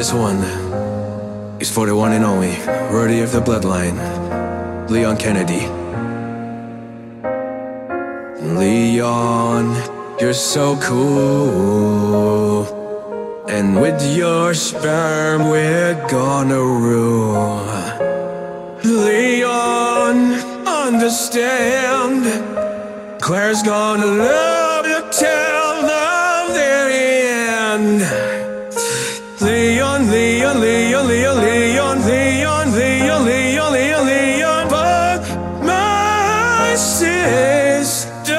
This one is for the one and only, worthy of the bloodline, Leon Kennedy. Leon, you're so cool. And with your sperm, we're gonna rule. Leon, understand. Claire's gonna love you till Leon, Leon, Leon, Leon, Leon, Leon, Leon, Leon, my sister.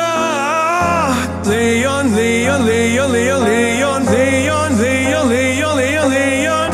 Leon, Leon, Leon, Leon, Leon, Leon, Leon, Leon, Leon, Leon,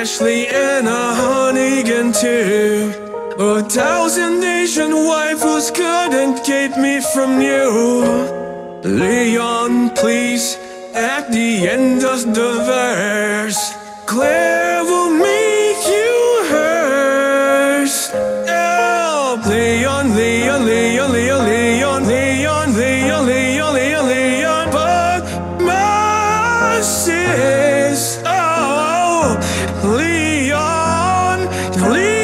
Ashley, and a Hunnigan too. A thousand Asian waifus couldn't keep me from you. Leon, please, at the end of the verse, Claire will make you hers. Help, Leon, Leon, Leon, Leon, Leon, Leon, Leon, Leon, Leon, Leon, but my sis, oh, Leon, Leon.